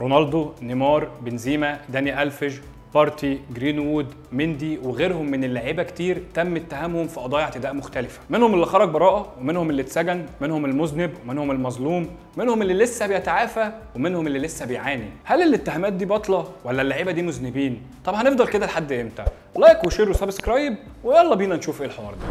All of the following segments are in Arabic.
رونالدو نيمار بنزيما داني الفيج بارتي جرينوود مندي وغيرهم من اللعيبة كتير تم اتهامهم في قضايا اعتداء مختلفة. منهم اللي خرج براءة ومنهم اللي اتسجن منهم المذنب ومنهم المظلوم منهم اللي لسه بيتعافى ومنهم اللي لسه بيعاني. هل الاتهامات دي باطلة ولا اللعيبة دي مذنبين؟ طب هنفضل كده لحد إمتى؟ like و share و subscribe ويلا بينا نشوف إيه الحوار ده.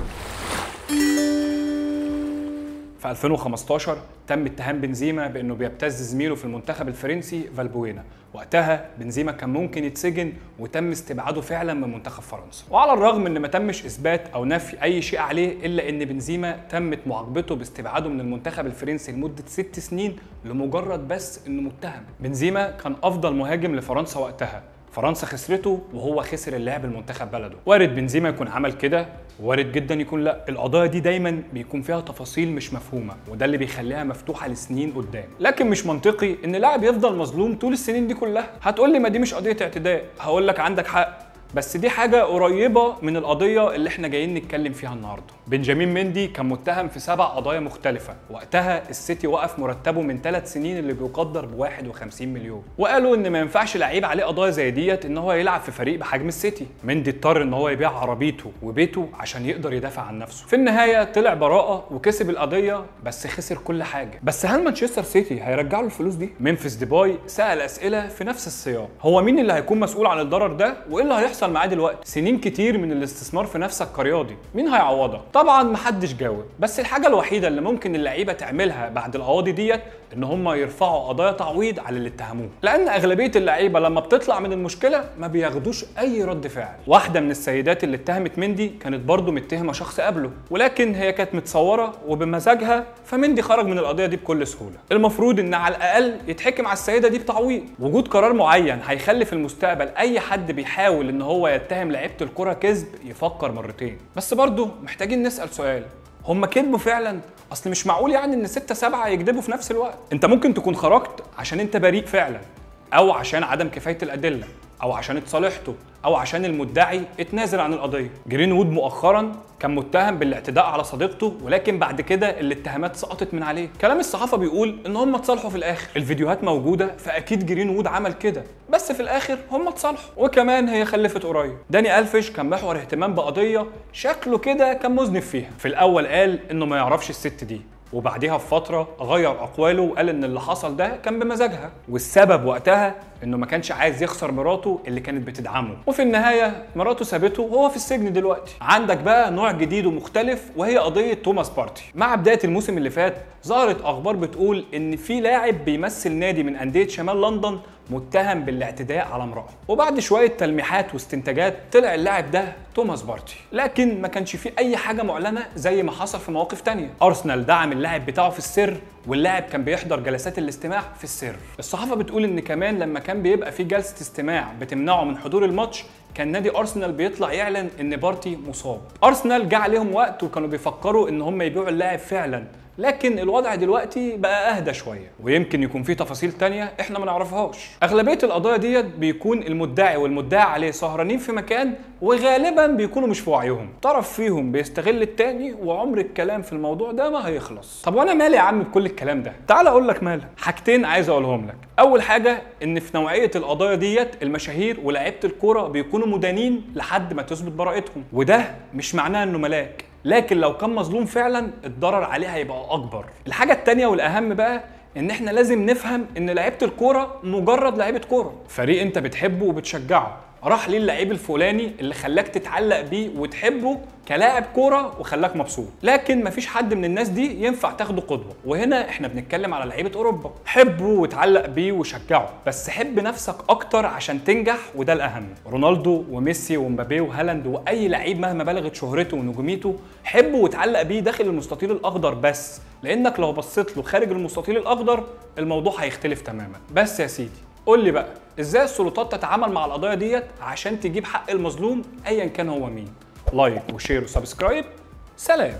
في 2015 تم اتهام بنزيما بأنه بيبتز زميله في المنتخب الفرنسي فالبوينا. وقتها بنزيما كان ممكن يتسجن وتم استبعاده فعلا من منتخب فرنسا. وعلى الرغم إن ما تمش إثبات أو نفي أي شيء عليه إلا إن بنزيما تمت معاقبته باستبعاده من المنتخب الفرنسي لمدة ست سنين لمجرد بس إنه متهم. بنزيما كان أفضل مهاجم لفرنسا وقتها. فرنسا خسرته وهو خسر اللعب المنتخب بلده. وارد بنزيما يكون عمل كده وارد جدا يكون لا. القضايا دي دايما بيكون فيها تفاصيل مش مفهومة وده اللي بيخليها مفتوحة لسنين قدام. لكن مش منطقي إن لاعب يفضل مظلوم طول السنين دي كلها. هتقول لي ما دي مش قضية اعتداء؟ هقول لك عندك حق. بس دي حاجة قريبة من القضية اللي إحنا جايين نتكلم فيها النهاردة. بنجامين مندي كان متهم في سبع قضايا مختلفة. وقتها السيتي وقف مرتبه من ثلاث سنين اللي بيقدر ب 51 مليون. وقالوا إن ما ينفعش لعيب عليه قضايا زي ديت إن هو يلعب في فريق بحجم السيتي. مندي اضطر إن هو يبيع عربيته وبيته عشان يقدر يدافع عن نفسه. في النهاية طلع براءة وكسب القضية بس خسر كل حاجة. بس هل مانشستر سيتي هيرجع له الفلوس دي؟ ممفيس ديباي سأل أسئلة في نفس السياق. هو مين اللي هيكون مسؤول عن الضرر ده؟ وإيه اللي هيحصل معاه دلوقتي؟ سنين كتير من الاستثمار في نفسك كرياضي مين هيعوضك؟ طبعا محدش جاوب. بس الحاجة الوحيدة اللي ممكن اللعيبة تعملها بعد القواضي ديت إن هم يرفعوا قضايا تعويض على اللي اتهموه. لأن أغلبية اللعيبة لما بتطلع من المشكلة ما بياخدوش أي رد فعل. واحدة من السيدات اللي اتهمت مندي كانت برضه متهمة شخص قبله ولكن هي كانت متصورة وبمزاجها فمندي خرج من القضية دي بكل سهولة. المفروض إن على الأقل يتحكم على السيدة دي بتعويض. وجود قرار معين هيخلي في المستقبل أي حد بيحاول إن هو يتهم لعيبة الكرة كذب يفكر مرتين. بس برضه محتاجين نسأل سؤال. هم كذبوا فعلا؟ أصل مش معقول يعني إن ستة سبعة يكذبوا في نفس الوقت؟ أنت ممكن تكون خرجت عشان أنت بريء فعلا أو عشان عدم كفاية الأدلة. أو عشان اتصالحتوا أو عشان المدعي اتنازل عن القضية. جرين وود مؤخرا كان متهم بالاعتداء على صديقته ولكن بعد كده الاتهامات سقطت من عليه. كلام الصحافة بيقول إن هم اتصالحوا في الآخر. الفيديوهات موجودة فأكيد جرين وود عمل كده. بس في الآخر هم اتصالحوا. وكمان هي خلفت قريب. داني ألفيش كان محور اهتمام بقضية شكله كده كان مذنب فيها. في الأول قال إنه ما يعرفش الست دي. وبعديها بفترة غير أقواله وقال إن اللي حصل ده كان بمزاجها. والسبب وقتها إنه ما كانش عايز يخسر مراته اللي كانت بتدعمه. وفي النهاية مراته سابته وهو في السجن دلوقتي. عندك بقى نوع جديد ومختلف وهي قضية توماس بارتي. مع بداية الموسم اللي فات ظهرت أخبار بتقول إن في لاعب بيمثل نادي من أندية شمال لندن متهم بالاعتداء على امرأة. وبعد شوية تلميحات واستنتاجات طلع اللاعب ده توماس بارتي. لكن ما كانش فيه أي حاجة معلنة زي ما حصل في مواقف تانية. أرسنال دعم اللاعب بتاعه في السر واللاعب كان بيحضر جلسات الاستماع في السر. الصحافة بتقول إن كمان لما كان بيبقى في جلسة استماع بتمنعه من حضور الماتش كان نادي أرسنال بيطلع يعلن إن بارتي مصاب. أرسنال جه عليهم وقت وكانوا بيفكروا إن هم يبيعوا اللاعب فعلا. لكن الوضع دلوقتي بقى أهدى شوية ويمكن يكون في تفاصيل تانية إحنا ما نعرفهاش. أغلبية القضايا ديت بيكون المدعي والمدعي عليه سهرانين في مكان وغالبا بيكونوا مش في وعيهم. طرف فيهم بيستغل التاني وعمر الكلام في الموضوع ده ما هيخلص. طب وأنا مالي يا عم بكل الكلام ده؟ تعال أقول لك مالك. حاجتين عايز أقولهم لك. أول حاجة إن في نوعية القضايا ديت المشاهير ولاعيبه الكورة بيكونوا مدانين لحد ما تثبت براءتهم وده مش معناه إنه ملاك. لكن لو كان مظلوم فعلا الضرر عليه هيبقى أكبر. الحاجة التانية والأهم بقى إن إحنا لازم نفهم إن لعيبة الكورة مجرد لعيبة كورة. فريق أنت بتحبه وبتشجعه. راح ليه اللعيب الفلاني اللي خلاك تتعلق بيه وتحبه كلاعب كورة وخلاك مبسوط. لكن مفيش حد من الناس دي ينفع تاخده قدوة. وهنا إحنا بنتكلم على لعيبة أوروبا. حبه وتعلق بيه وشجعه. بس حب نفسك أكتر عشان تنجح وده الأهم. رونالدو وميسي ومبابي وهالاند وأي لعيب مهما بلغت شهرته ونجوميته حبه وتعلق بيه داخل المستطيل الأخضر بس. لأنك لو بصيت له خارج المستطيل الأخضر الموضوع هيختلف تماما. بس يا سيدي قول لي بقى إزاي السلطات تتعامل مع القضايا ديت عشان تجيب حق المظلوم ايا كان هو مين؟ like و share و subscribe. سلام.